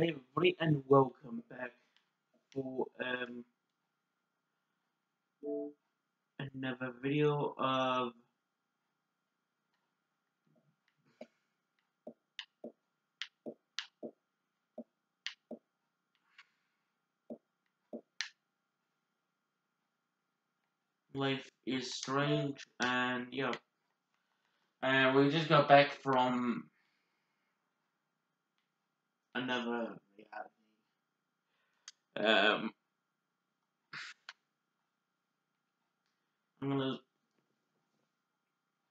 Hey everybody and welcome back for um another video of Life is Strange and yeah. And we just got back from another reality. Um I'm gonna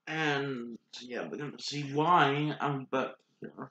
and yeah we're gonna see why I'm back here.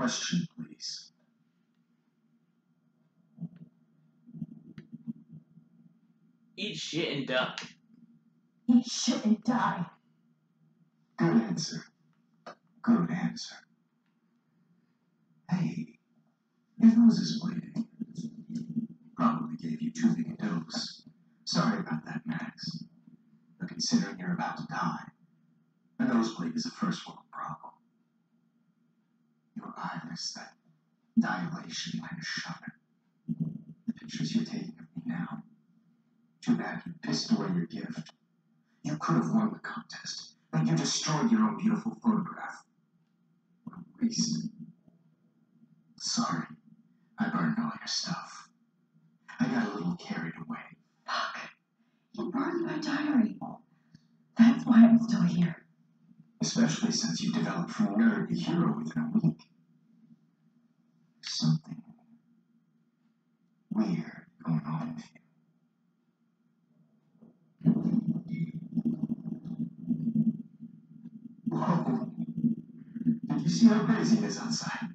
question, please. Eat shit and duck. Eat shit and die. Good answer. Good answer. Hey, your nose is bleeding. Probably gave you too big a dose. Sorry about that, Max. But considering you're about to die, a nosebleed is a first world problem. Your that dilation like a shutter. The pictures you're taking of me now. Too bad you pissed away your gift. You could have won the contest, but you destroyed your own beautiful photograph. What a waste. Sorry, I burned all your stuff. I got a little carried away. Fuck. You burned my diary. That's why I'm still here. Especially since you developed from nerd to hero within a week. There's something weird going on with you. Whoa. Did you see how crazy it is outside?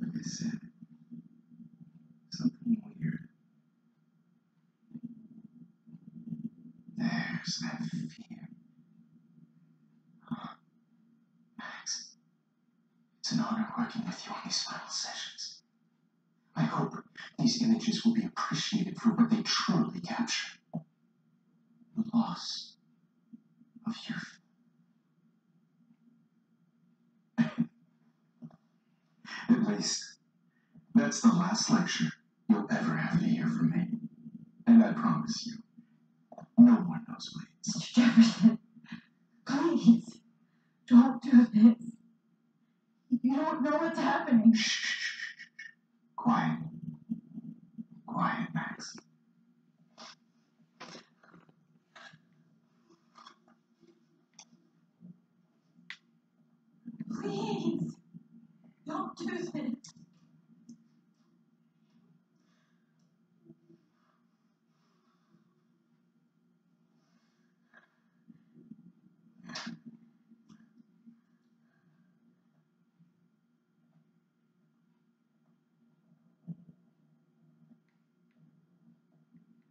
Like I said, something weird. There's that fear. Max, it's an honor working with you on these final sessions. I hope these images will be appreciated for what they truly capture the loss of youth. At least, that's the last lecture you'll ever have to hear from me. And I promise you, no more nosebleeds. Mr. Jefferson, please, don't do this. You don't know what's happening. Shh, shh, shh. Quiet. Quiet, Max. Please, don't do this.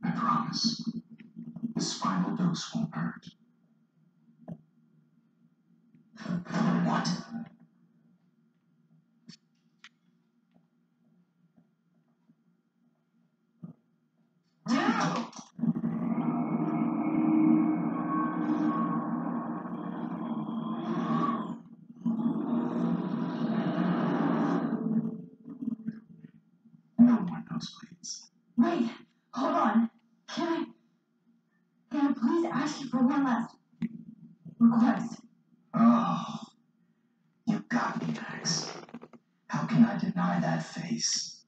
I promise. This final dose won't hurt. Wait, hold on. Can I. Can I please ask you for one last request? Oh, you got me, Max. How can I deny that face?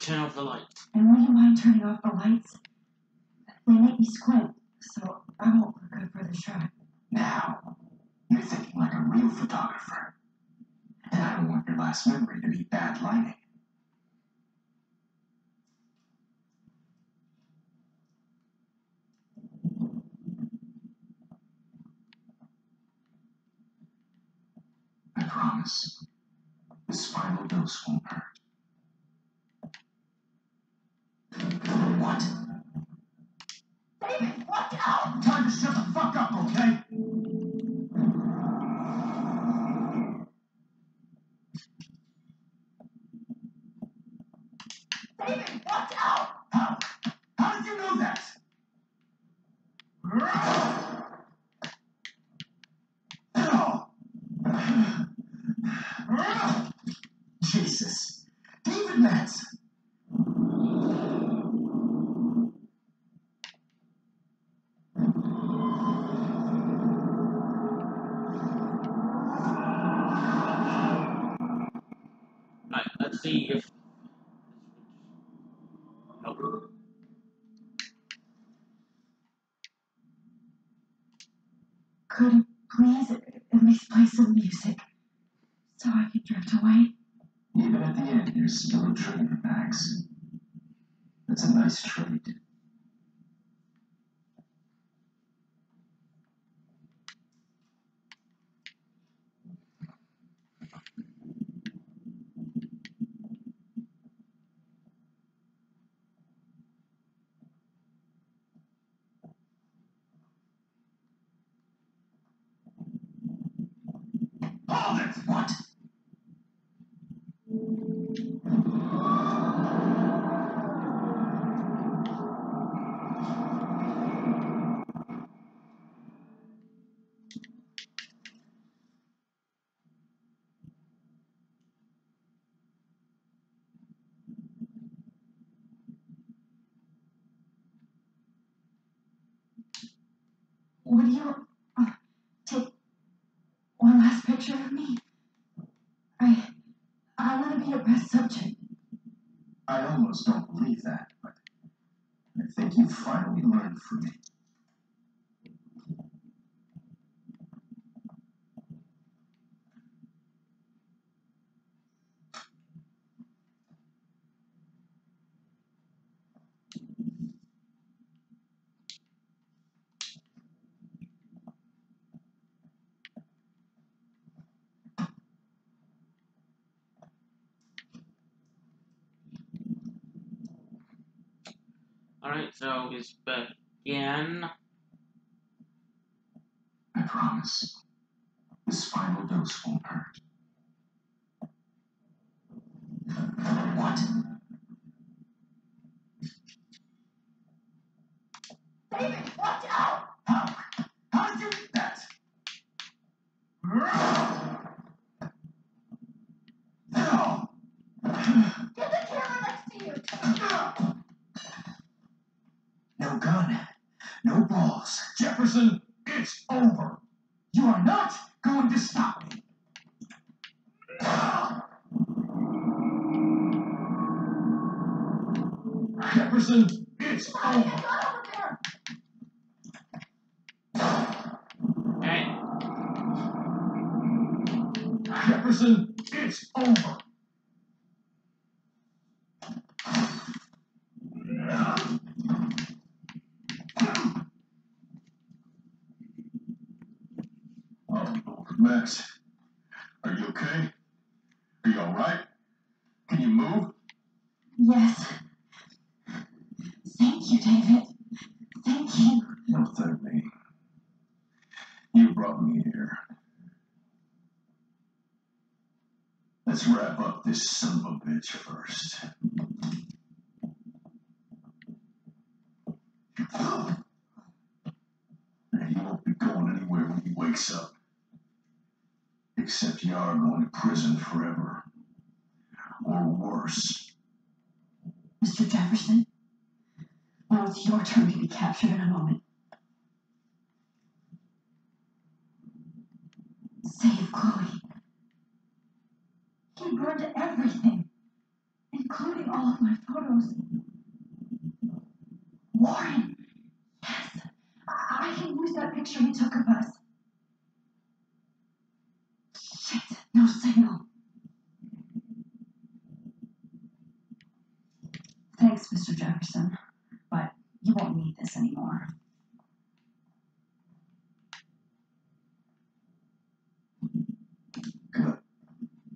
Turn off the lights. And would you mind turning off the lights? They make me squint, so I won't look good for the shot. Now, you're thinking like a real photographer. And I don't want your last memory to be bad lighting. Promise. This final dose won't hurt. What? David, watch out! Time to shut the fuck up, okay? David, watch out! How? How did you know that? Jesus. David Matz. Right, let's see if. Nope. Could you please at least play some music so I can drift away? Even at the end, you're still a dreamer, Max. That's a nice trait. Almost don't believe that, but I think you finally learned from me. Alright, so it's again. I promise. This final dose won't hurt. What? David, watch out! How? How did you eat that? No! Get the camera next to you! No gun. No balls. Jefferson, it's over. You are not going to stop me. Jefferson, it's Somebody over. get gun over there! Alright, Jefferson, it's over. Oh, Lord, Max, are you okay? Are you all right? Can you move? Yes. Thank you, David. Thank you. No, thank me. You brought me here. Let's wrap up this son of a bitch first. And he won't be going anywhere when he wakes up. Except you are going to prison forever. Or worse. Mr. Jefferson, now it's your turn to be captured in a moment. Save Chloe. He burned everything, including all of my photos. Warren, yes, I, can use that picture he took of us. Shit, no signal. Thanks, Mr. Jefferson, but you won't need this anymore.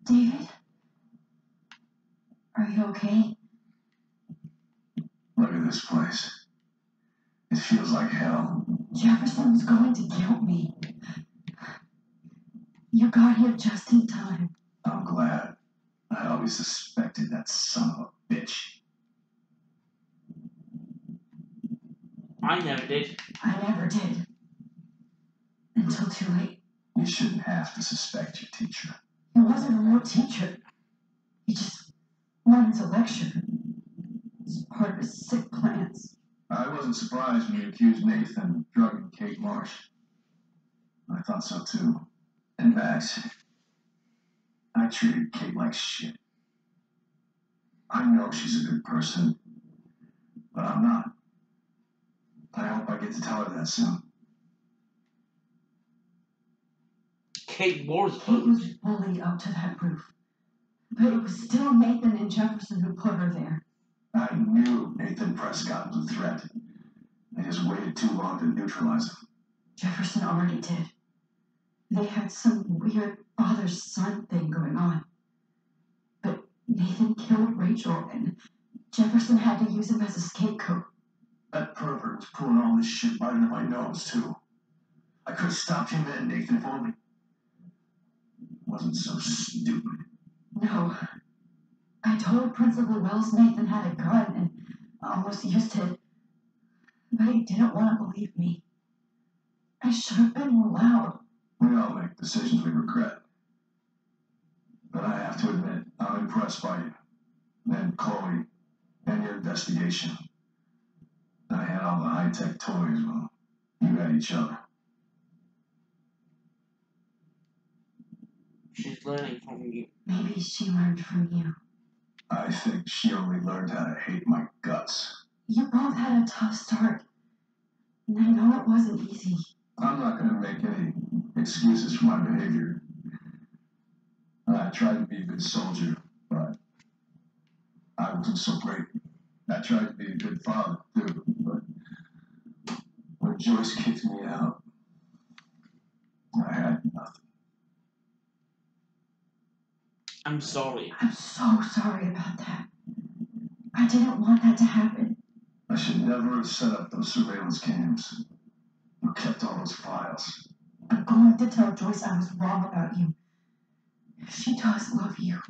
David? Are you okay? Look at this place. It feels like hell. Jefferson's going to kill me. You got here just in time. I'm glad. I always suspected that son of a bitch. I never did. I never did. Until too late. You shouldn't have to suspect your teacher. He wasn't a real teacher. He just wanted to lecture. It's part of his sick plans. I wasn't surprised when you accused Nathan of drugging Kate Marsh. I thought so too. And Max, I treated Kate like shit. I know she's a good person, but I'm not. I hope I get to tell her that soon. Kate Moore's Kate was bullied up to that roof. But it was still Nathan and Jefferson who put her there. I knew Nathan Prescott was a threat. I just waited too long to neutralize him. Jefferson already did. They had some weird father son thing going on. But Nathan killed Rachel, and Jefferson had to use him as a scapegoat. That pervert was pulling all this shit right under my nose, too. I could have stopped him then, Nathan, if only. Wasn't so stupid. No. I told Principal Wells Nathan had a gun and almost used it. But he didn't want to believe me. I should have been more loud. We all make decisions we regret. But I have to admit, I'm impressed by you. And Chloe, and your investigation. I had all the high tech toys, well, you had each other. She's learning from you. Maybe she learned from you. I think she only learned how to hate my guts. You both had a tough start. And I know it wasn't easy. I'm not going to make any excuses for my behavior. Uh, I tried to be a good soldier, but I wasn't so great. I tried to be a good father, too, but when Joyce kicked me out, I had nothing. I'm sorry. I'm so sorry about that. I didn't want that to happen. I should never have set up those surveillance cams or kept all those files. I'm going to tell Joyce I was wrong about you. She does love you.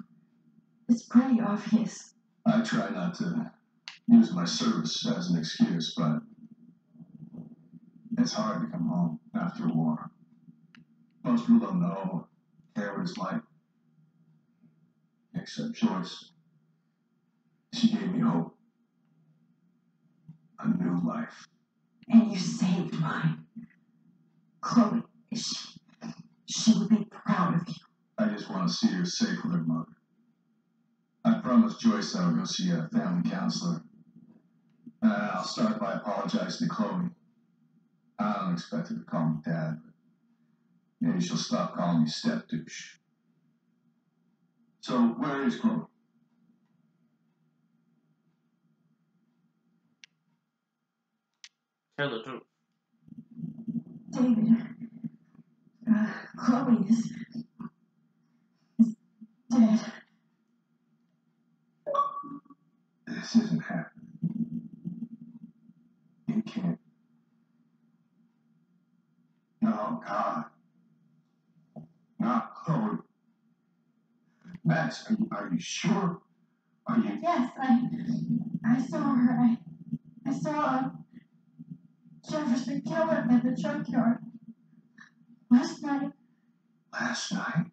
It's pretty obvious. I try not to use my service as an excuse, but it's hard to come home after a war. Most people don't know, care what it's like. Except Joyce. She gave me hope. A new life. And you saved mine. Chloe, she, she would be proud of you. I just want to see her safe with her mother. I promised Joyce I would go see a family counselor. And I'll start by apologizing to Chloe. I don't expect her to call me dad, but maybe she'll stop calling me step douche. So, where is Chloe? Tell the truth. David, uh, Chloe is, is dead. This isn't happening. It can't. No, God. Not Chloe. Max, are you, are you sure? Are you Yes, I, I saw her. I, I saw uh, Jefferson kill him at the junkyard Last night. Last night?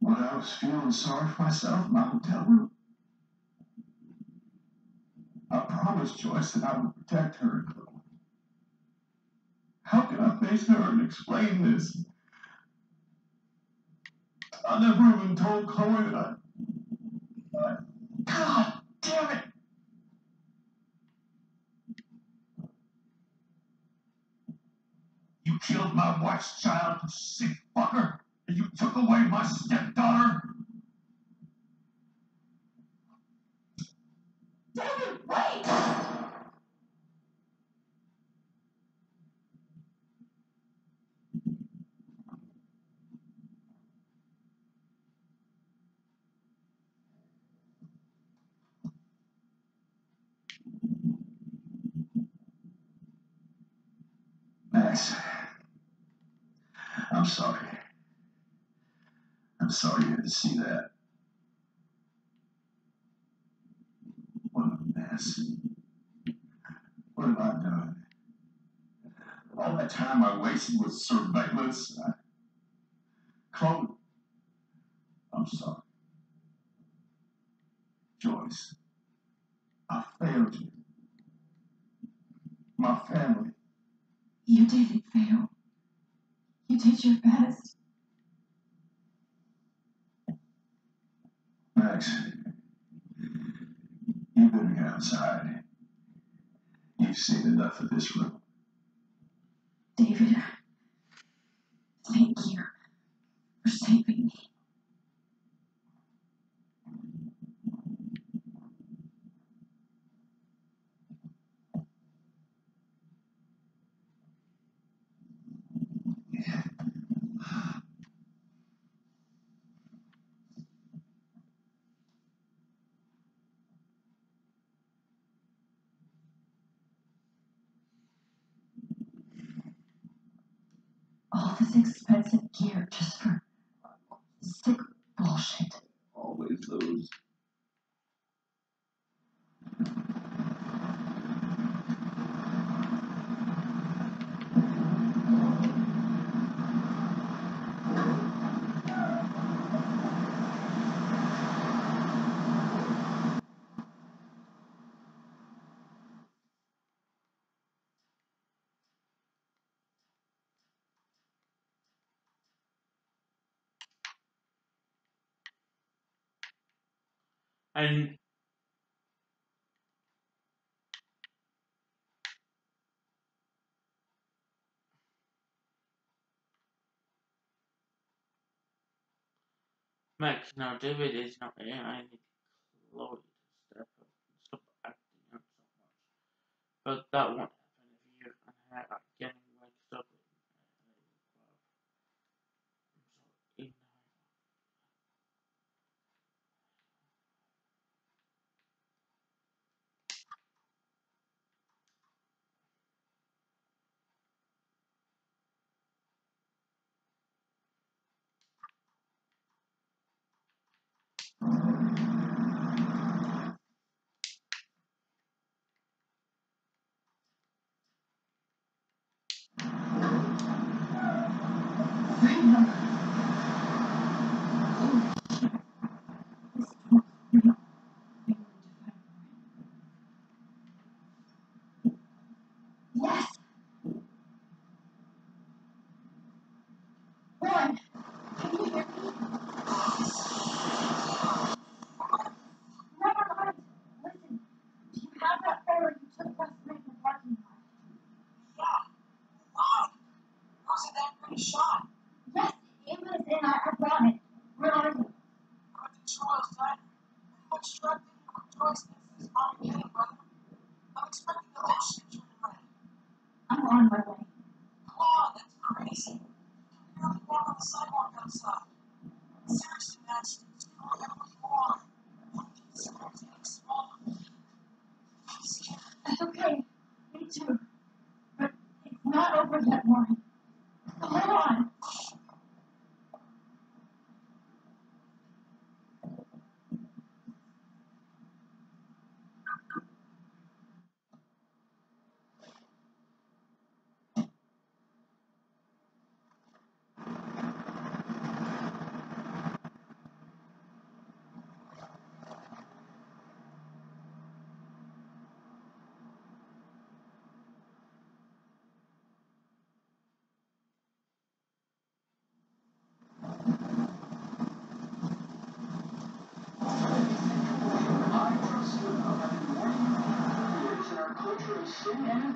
When I was feeling sorry for myself in my hotel room? I promised Joyce that I would protect her. How can I face her and explain this? I never even told Chloe that I killed my wife's child, you sick fucker, and you took away my stepdaughter. David, wait! Max, I'm sorry. I'm sorry you had to see that. What a mess. What have I done? All that time I wasted with surveillance. I... Chloe, I'm sorry. Joyce, I failed you. My family. You didn't Your best. Max, you better get outside. You've seen enough of this room. David, thank you for saving me. All this expensive gear just for sick bullshit. Always those. And Max, now David is not here. I need Chloe to step up and stop acting out so much. But that won't happen if you and her are getting mixed up with uh, I'm so ignorant. Freedom. Holy shit. This is what freedom we were defined for. Yes! One! Can you hear me? Never mind. Listen, do you have that photo you took last night in the parking lot? Pretty shot? Yes, it was, and I, I brought it. Where are you? Two Whales Diner. Much struck in with Joyce thinks his mom and Kenny, brother. I'm expecting the whole shit red. I'm on my way. On, that's crazy. You barely walk on the sidewalk outside. Seriously, Max, do whatever you. This. I'm scared. Okay. Me too. But it's not over yet, Warren on.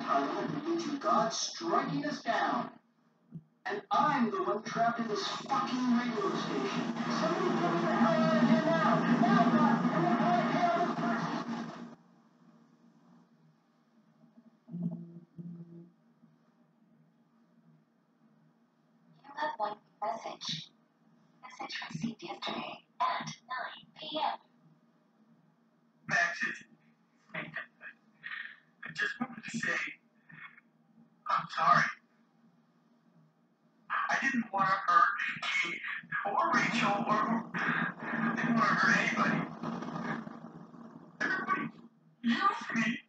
Hold on. to God striking us down. And I'm the one trapped in this fucking radio station. Somebody get me the hell out of here now! Now, God! Those taxes! You have one. Message received yesterday at 9 p.m. Max, it's I just wanted to say I'm sorry. I didn't want to hurt Kate or Rachel or I didn't want to hurt anybody. Everybody used me.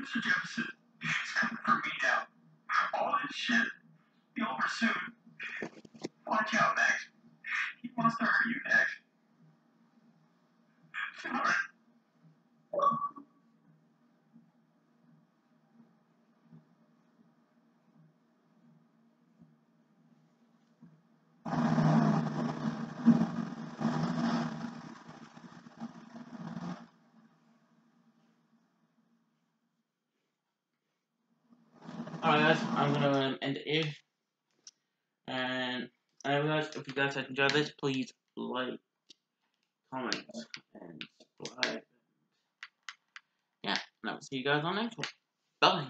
Mr. Jefferson is coming for me now. All this shit be over soon. Watch out, Max. Hurt you. Sorry. Alright guys, I'm gonna end it here. Guys, if you guys enjoyed this, please like, comment, and subscribe. Yeah, and I'll see you guys on next one. Bye.